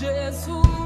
Jesus.